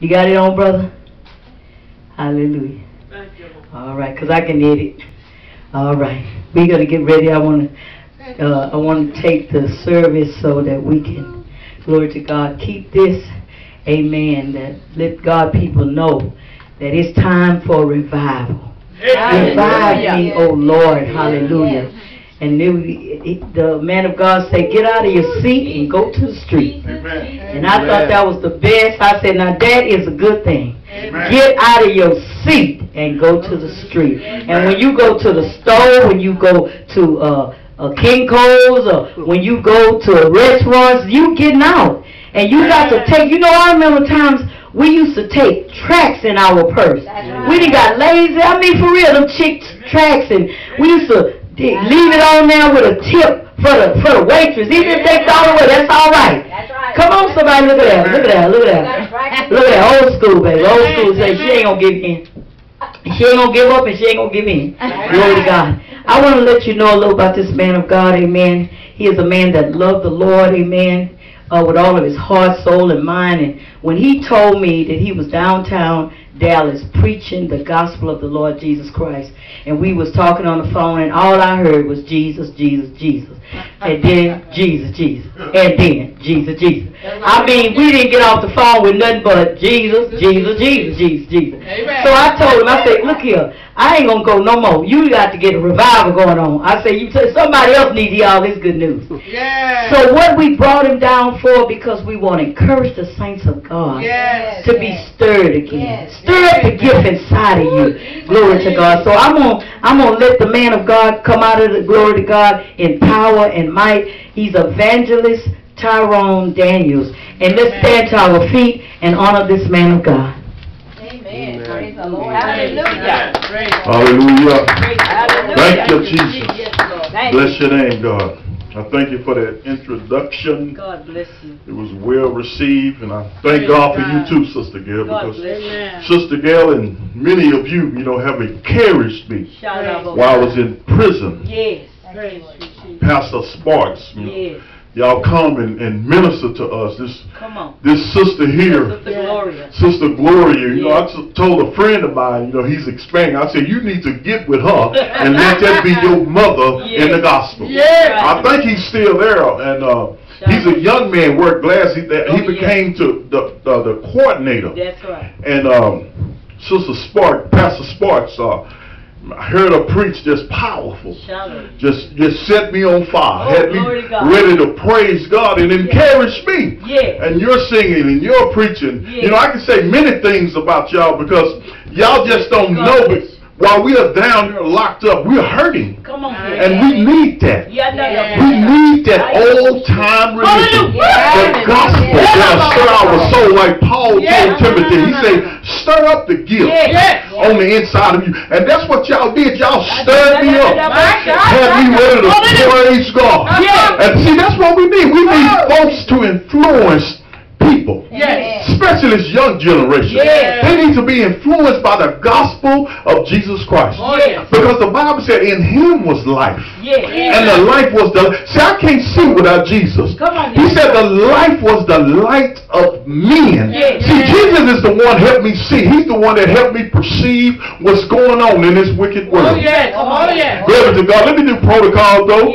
You got it on, brother? Hallelujah. All right, because I can edit. All right. We're going to get ready. I want to uh, I want to take the service so that we can, glory to God, keep this, amen, that let God people know that it's time for revival. Revive me, oh Lord. Hallelujah. And then we, the man of God said, get out of your seat and go to the street. And I thought that was the best. I said, now that is a good thing. Get out of your seat and go to the street. And when you go to the store, when you go to uh, uh, Kohl's, or when you go to restaurants, you getting out. And you got to take, you know, I remember times we used to take tracts in our purse. We done got lazy. I mean, for real, them Chick tracts, and we used to leave it on there with a tip for the for the waitress. Even if they throw it away, that's all right. That's right. Come on, somebody, look at that, look at that, look at that. Right. Look at that, old school, baby. Old school say she ain't gonna give in. She ain't gonna give up and she ain't gonna give in. Glory to God. I want to let you know a little about this man of God, amen. He is a man that loved the Lord, amen, uh, with all of his heart, soul, and mind. And when he told me that he was downtown Dallas preaching the gospel of the Lord Jesus Christ, and we was talking on the phone, and all I heard was Jesus, Jesus, Jesus. And then Jesus, Jesus. And then Jesus, Jesus. I mean, we didn't get off the phone with nothing but Jesus, Jesus, Jesus, Jesus, Jesus. So I told him, I said, look here, I ain't gonna go no more. You got to get a revival going on. I say you said somebody else needs to hear all this good news. Yes. So what we brought him down for because we want to encourage the saints of God Yes. to be stirred again. Yes. Stir up the gift inside of you. Glory to God. So I'm gonna I'm gonna let the man of God come out of the glory to God in power and might. He's evangelist Tyrone Daniels. And let's stand to our feet and honor this man of God. Amen. Praise the Lord. Hallelujah. Hallelujah. Hallelujah. Thank you, Jesus. Thank you. Bless your name, God. I thank you for that introduction. God bless you. It was well received, and I thank God for you too, Sister Gail, God because bless Sister Gail and many of you, you know, have encouraged me Shout while I was in prison. Yes. Pastor Sparks, you know, Yes. Y'all come and, and minister to us. This Come on. this sister here. Sister Gloria. Sister Gloria, you know, I told a friend of mine, you know, he's expanding. I said, you need to get with her and let that be your mother in the gospel. Yes. I think he's still there, and uh, he's a young man, worked glass. He, that, he Oh, became to the, the the coordinator, That's right. and um, Sister Spark, Pastor Sparks, uh, I heard her preach just powerful just just set me on fire. Oh, Had me to ready to praise God and encourage me. Yeah. And you're singing and you're preaching. Yeah. You know, I can say many things about y'all because y'all just don't know. But while we are down there locked up, we're hurting. Come on, kid. And we need that. Yeah, Yeah. We need that old time religion. Hallelujah. The gospel that'll stir our soul like Paul Yeah. told Timothy. He said, stir up the gift Yes. on the inside of you. And that's what y'all did. Y'all stirred me up. My God. Had me ready to praise God. Yeah. And see, that's what we need. We need folks to influence people. Yes. Especially this young generation. Yeah. They need to be influenced by the gospel of Jesus Christ. Oh. Because the Bible said in him was life. Yeah. And the life was the see I can't see without Jesus. On, He said the life was the light of men. See, Jesus is the one helped me see. He's the one that helped me perceive what's going on in this wicked Oh, world. yes. Oh, yes. Glory to God. Let me do protocol though.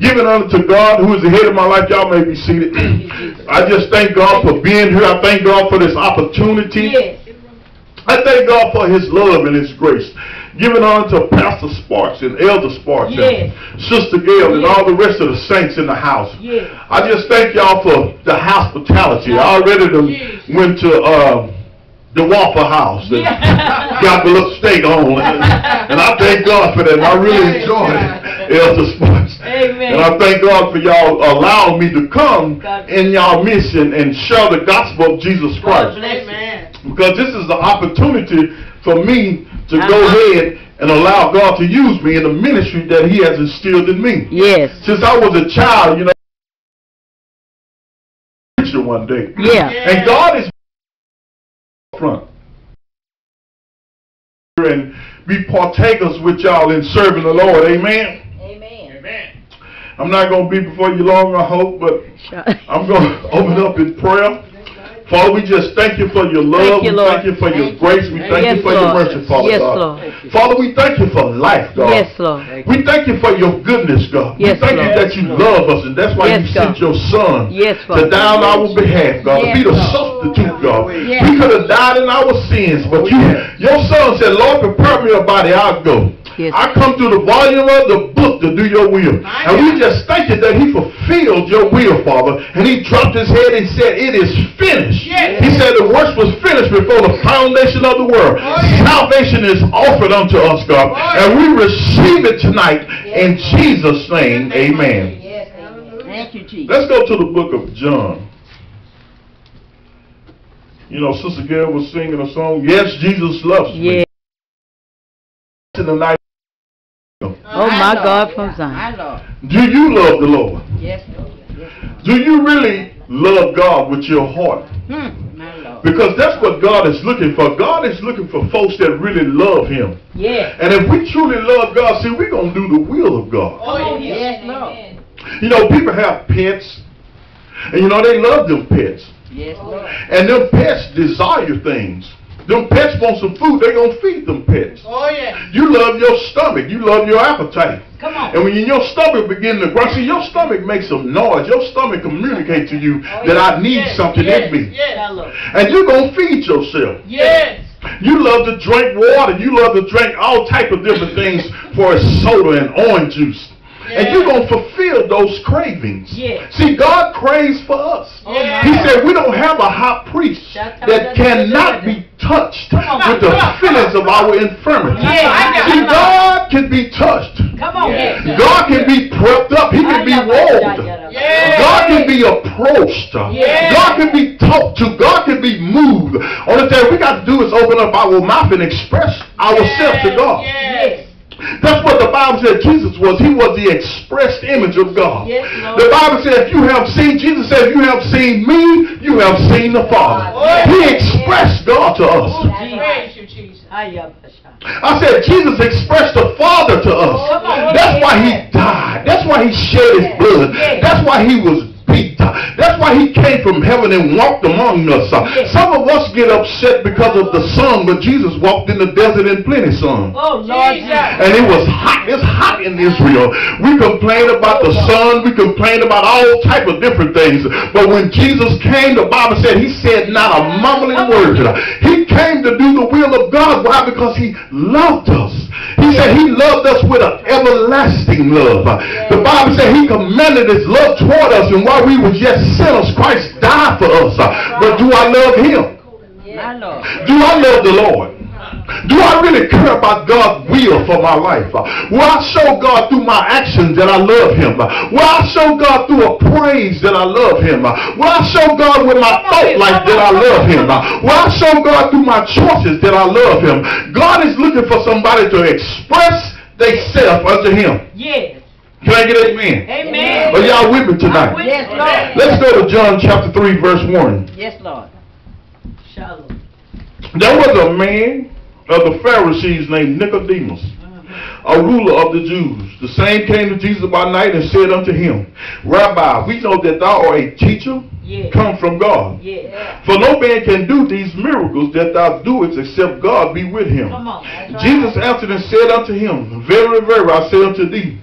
Giving honor to God who is the head of my life. Y'all may be seated. I just thank God for being here. I thank God for this opportunity. Yes. I thank God for his love and his grace. Giving honor to Pastor Sparks and Elder Sparks Yes. and Sister Gail and all the rest of the saints in the house. Yes. I just thank y'all for the hospitality. I already Yes. went to uh, the Waffle House and got the little steak on. And, and I thank God for that. And I really enjoyed it, Elder Sparks. Amen. And I thank God for y'all allowing me to come God in y'all mission and share the gospel of Jesus Christ. Amen. because this is the opportunity for me to go Uh-huh. ahead and allow God to use me in the ministry that He has instilled in me. Yes. Since I was a child, you know, preacher one day, Yeah. and God is front and be partakers with y'all in serving the Lord. Amen. Amen. Amen. I'm not going to be before you long, I hope, but I'm going to open up in prayer. Father, we just thank you for your love. Thank you, we Lord. thank you for your Thank grace. We thank Yes, you for your Lord. mercy, Father Yes, God. Lord. Father, we thank you for life, God. Yes, Lord. We thank you for your goodness, God. Yes, we thank you Lord. that you love us, and that's why Yes, you sent God. your son Yes, to Father. die on our behalf, God, to Yes, be the Lord. substitute, God. Yes. We could have died in our sins, but you, your son said, Lord, prepare me a body, I'll go. Yes. I come through the volume of the book to do your will. And we just thank you that he fulfilled your will, Father. And he dropped his head and said, it is finished. Yes. He said the work was finished before the foundation of the world. Oh, yeah. Salvation is offered unto us, God. Oh, And we receive it tonight in Jesus' name. Amen. Yes, amen. Thank you, Jesus. Let's go to the book of John. You know, Sister Gail was singing a song, Yes, Jesus loves me. Yeah. In the night. Oh, my God, from My Zion. Lord. Do you love the Lord? Yes, Lord. Yes, Lord. Do you really love God with your heart? Hmm. My Lord. Because that's what God is looking for. God is looking for folks that really love Him. Yes. And if we truly love God, see, we're going to do the will of God. Oh, Yes, Lord. You know, people have pets, and you know, they love them pets. Yes, Lord. And them pets desire things. Them pets want some food, they going to feed them pets. Oh, yeah. You love your stomach. You love your appetite. Come on. And when your stomach begin to grow, see, your stomach makes some noise. Your stomach communicates to you oh, that I need Yes, something yes, in me. Yes. And you're going to feed yourself. Yes. You love to drink water. You love to drink all type of different things for a soda and orange juice. And you're going to fulfill those cravings. Yes. See, God craves for us. Yeah. He said we don't have a high priest that cannot be touched with the feelings of our infirmity. Yeah. See, God can be touched. Come on. Yes. Yes. God can be prepped up. He can be rolled. Yeah. God can be approached. Yeah. God can be talked to. God can be moved. Only thing we got to do is open up our mouth and express ourselves to God. Yes. That's what the Bible said Jesus was. He was the expressed image of God. Yes, the Bible said, if you have seen, Jesus said, if you have seen me, you have seen the Father. Oh, He expressed God to us. Praise you, Jesus. I said, Jesus expressed the Father to us. That's why he died. That's why he shed his blood. That's why he was beat. That's why he came from heaven and walked among us. Yes. Some of us get upset because of the sun, but Jesus walked in the desert in plenty sun. Oh, Lord. Jesus. And it was hot. It's hot in Israel. We complain about the sun. We complain about all type of different things. But when Jesus came, the Bible said he said not a mumbling word. He came to do the will of God. Why? Because he loved us. He said he loved us with an everlasting love. The Bible said he commanded his love toward us. And we were yet sinners, Christ died for us. But do I love him? Do I love the Lord? Do I really care about God's will for my life? Will I show God through my actions that I love Him? Will I show God through a praise that I love Him? Will I show God with my thought life that I love Him? Will I show God through my choices that I love Him? God is looking for somebody to express themselves unto Him. Yes. Can I get an amen? Amen. Are y'all with me tonight? Yes, Lord. Let's go to John chapter 3 verse 1. Yes, Lord. Shalom. There was a man of the Pharisees named Nicodemus, a ruler of the Jews. The same came to Jesus by night and said unto him, Rabbi, we know that thou art a teacher Yes. come from God. Yes. For no man can do these miracles that thou doest except God be with him. Come on. That's right. Jesus answered and said unto him, Verily, verily, I say unto thee,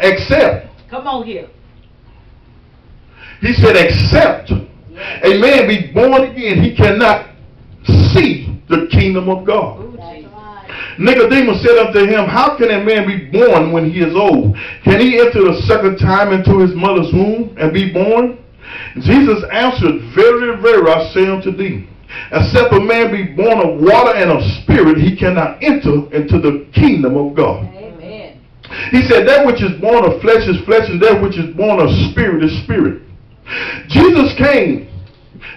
except, Come on here. he said, except a man be born again, he cannot see the kingdom of God. Ooh, Jesus. Nicodemus said unto him, How can a man be born when he is old? Can he enter the second time into his mother's womb and be born? Jesus answered, Very, very, I say unto thee, except a man be born of water and of spirit, he cannot enter into the kingdom of God. He said, That which is born of flesh is flesh, and that which is born of spirit is spirit. Jesus came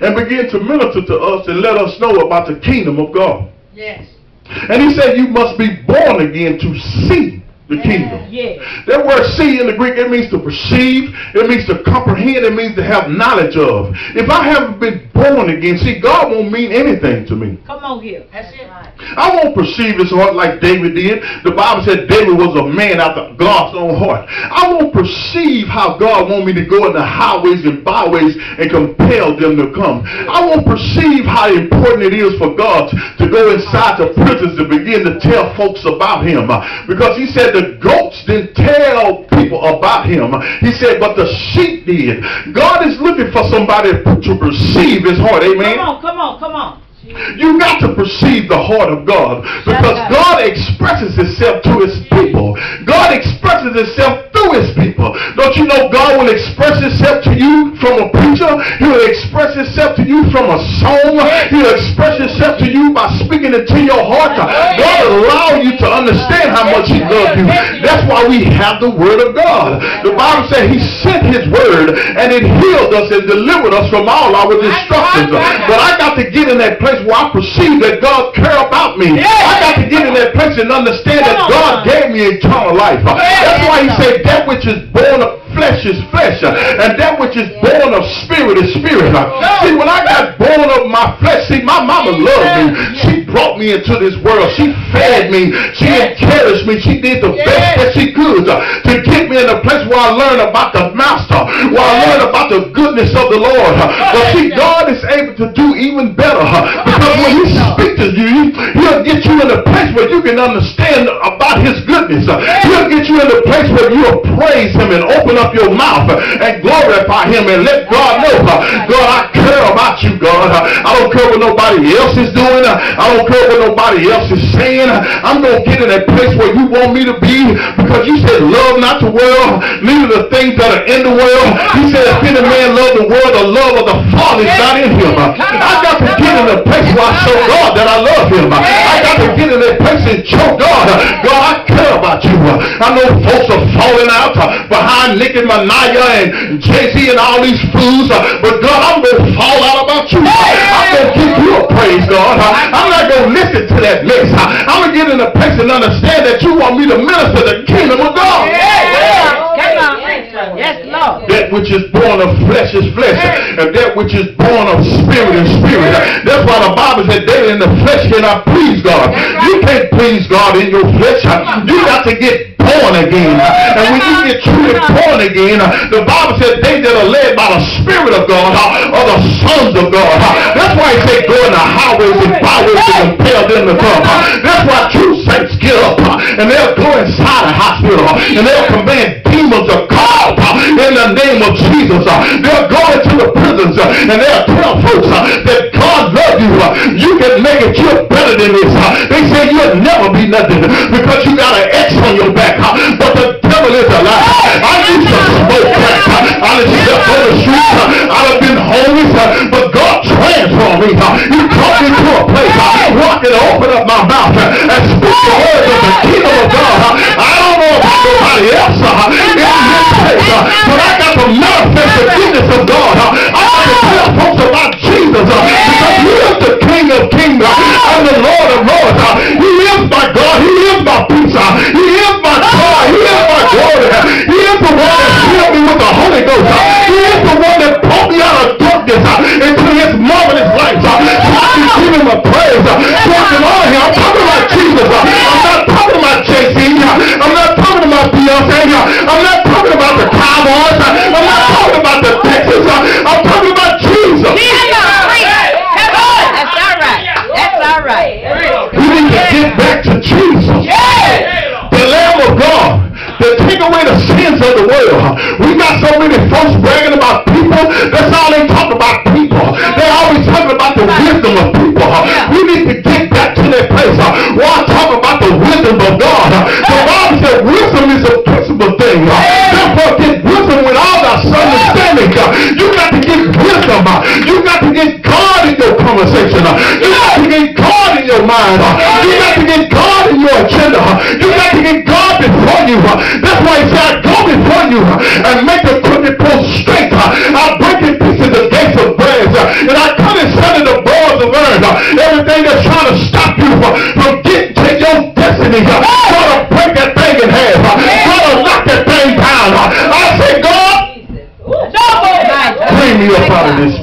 and began to minister to us and let us know about the kingdom of God. Yes. And he said, You must be born again to see the kingdom. Yeah. That word see in the Greek, it means to perceive, it means to comprehend, it means to have knowledge of. If I haven't been born again, see, God won't mean anything to me. Come on here. That's it. I won't perceive his heart like David did. The Bible said David was a man after God's own heart. I won't perceive how God wants me to go in the highways and byways and compel them to come. I won't perceive how important it is for God to go inside the prisons and begin to tell folks about him. Because he said the goats didn't tell people about him. He said, but the sheep did. God is looking for somebody to receive his heart. Amen. Come on, come on, come on. You got to perceive the heart of God because God expresses himself to his people. God expresses himself through his people. Don't you know God will express himself to you from a preacher? He will express himself to you from a song. He will express himself to you by speaking into your heart. God will allow you to understand how much he loves you. That's why we have the word of God. The Bible said he sent his word and it healed us and delivered us from all our destructions. But I got to get in that place where I perceive that God care about me. I got to get in that place and understand that God gave me eternal life. That's why he said that which is born of flesh is flesh, uh, and that which is born of spirit is spirit. Uh. See, when I got born of my flesh, see, my mama loved me. She brought me into this world. She fed me. She encouraged me. She did the best that she could uh, to get me in a place where I learned about the master, where I learned about the goodness of the Lord. But see, God is able to do even better because when He speaks to you, He'll get you in a place where you can understand about His goodness. He'll get you in a place where you'll praise Him and open up your mouth and glorify Him and let God know, God, I care about you, God. I don't care what nobody else is doing. I don't care what nobody else is saying. I'm going to get in that place where you want me to be because you said love not the world, neither the things that are in the world. He said if any man love the world, the love of the Father is not in him. I got to get in a place where I show God that I love him. I got to get in that place and show God, God, I care about you. I know folks are falling out uh, behind Nicki Minaj and Jay-Z and all these fools, uh, but God, I'm going to fall out about you. I'm going to give you a praise, God. Uh, I'm not going to listen to that mess. I'm going to get in a place and understand that you want me to minister the kingdom of God. Come on. Yes, Lord. That which is born of flesh is flesh, and that which is born of spirit is spirit. That's why the Bible said they in the flesh cannot please God. You can't please God in your flesh. You got to get born again. And when you get truly born again, the Bible said they that are led by the Spirit of God uh, or the sons of God. Uh. That's why he said go in the highways and byways to compel them to come. Uh. That's why true saints get up and they'll go inside a hospital and they'll command demons to come in the name of Jesus. They'll go into the prisons and they'll tell folks that God loves you. You can make it. You're better than this. They say you'll never be nothing because you got an X on your back. But the devil is alive. I used to smoke crack. I done slept But That's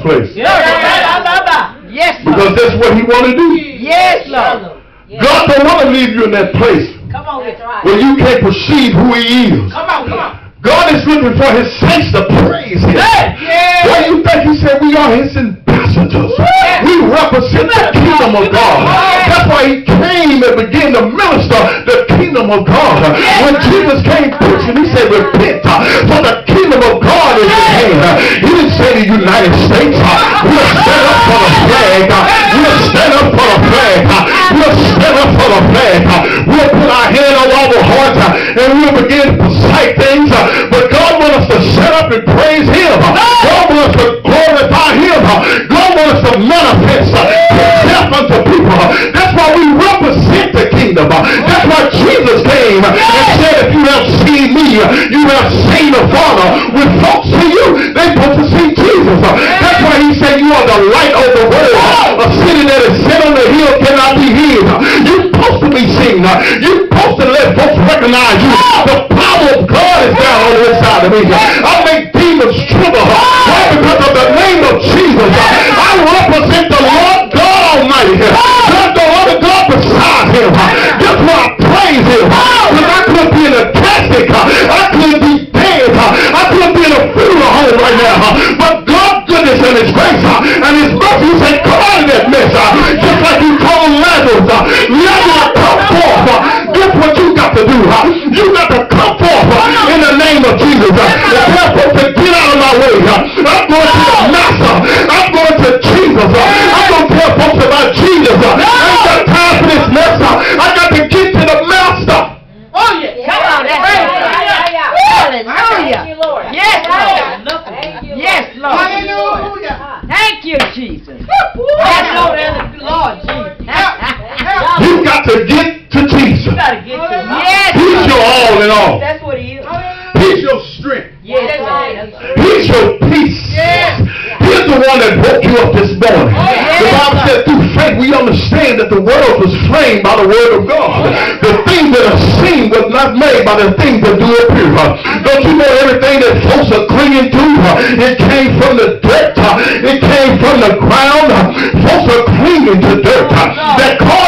place. Yes, Because Lord. that's what he want to do. Yes, Lord. God don't want to leave you in that place Come on, That's right. where you can't perceive who he is. Come on, come on. God is looking for his saints to praise him. Yeah. Why do you think he said we are his ambassadors? We represent the kingdom of God. That's why he came and began to minister the kingdom of God. When Jesus came preaching, he said, repent, out of that mess. uh, Just like told Lazarus. uh, Lazarus, come forth. uh, Guess what you got to do? uh, You got to come forth uh, in the name of Jesus. And tell folks to get out of my way. I'm going to the master. I'm going to Jesus. I'm going to tell folks about Jesus. uh, I ain't got time for this mess. uh, I got to get to the master. Oh, yeah. Come on, that's Yeah, right. yeah, yeah, Hallelujah. Thank you, Lord. Yes, Thank Lord. you. Yes, Lord. Hallelujah. Thank you, Jesus. Yes, Lord. Lord Jesus. You got to get to Jesus. gotta get to Yes. He's your all in all. That's what he is. He's your strength. Yes, That's He's your peace. Yes. He's the one that woke you up this morning. Oh, yes. The Bible said through faith we understand that the world was framed by the word of God. The things that are seen was not made by the things that do appear. Don't you know everything that folks are clinging to? It came from the dirt. It came from the ground. Folks are clinging to dirt. That caused